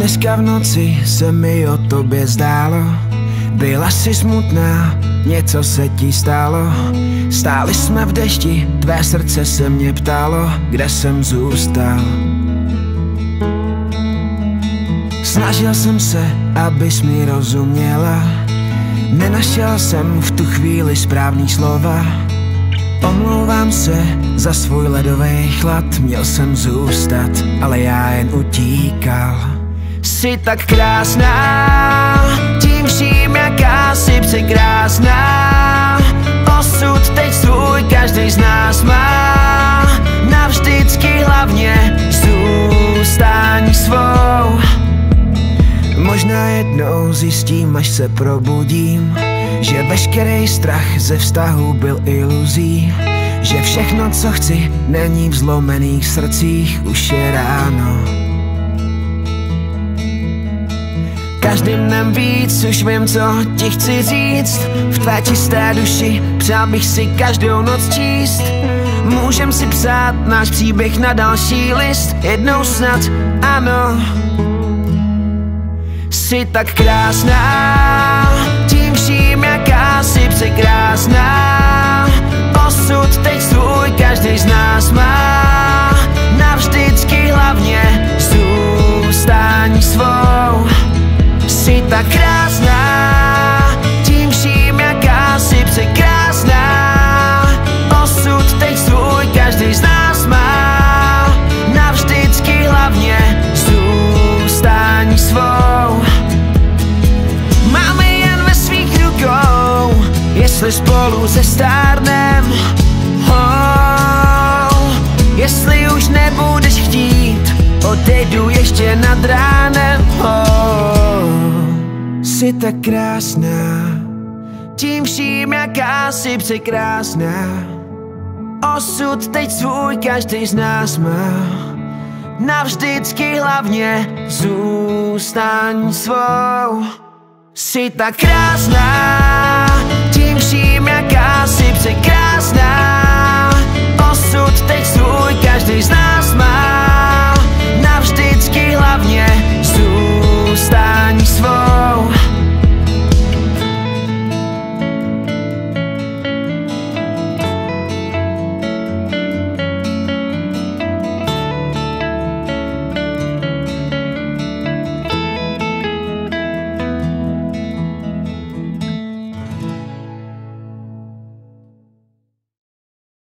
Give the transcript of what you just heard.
dneska v noci se mi o tobě zdálo. Byla si smutná, něco se ti stalo Stáli jsme v dešti, tvé srdce se mě ptalo Kde jsem zůstal. Snažil jsem se, abys mi rozuměla. Nenašel jsem v tu chvíli správný slova. Omlouvám se za svůj ledový chlad Měl jsem zůstat, ale já jen utíkal Jsi tak krásná, tím vším jaká jsi překrásná. Osud teď svůj každý z nás má. Navždycky hlavně zůstaň svou. Možná jednou zjistím, až se probudím Že veškerý strach ze vztahu byl iluzí Že všechno, co chci, není v zlomených srdcích Už je ráno Každým dnem víc už vím, co ti chci říct. V tvé čisté duši přál bych si každou noc číst. Můžem si psát náš příběh na další list. Jednou snad, ano. Jsi tak krásná, krásná, tím vším jaká jsi překrásná. Osud teď svůj každý z nás má. Navždycky hlavně zůstaň svou. Máme jen ve svých rukou Jestli spolu se stárnem Jsi tak krásná. Tím vším jaká jsi překrásná. Osud teď svůj každý z nás má. Navždycky hlavně zůstaň svou. Jsi tak krásná, tím vším jaká jsi překrásná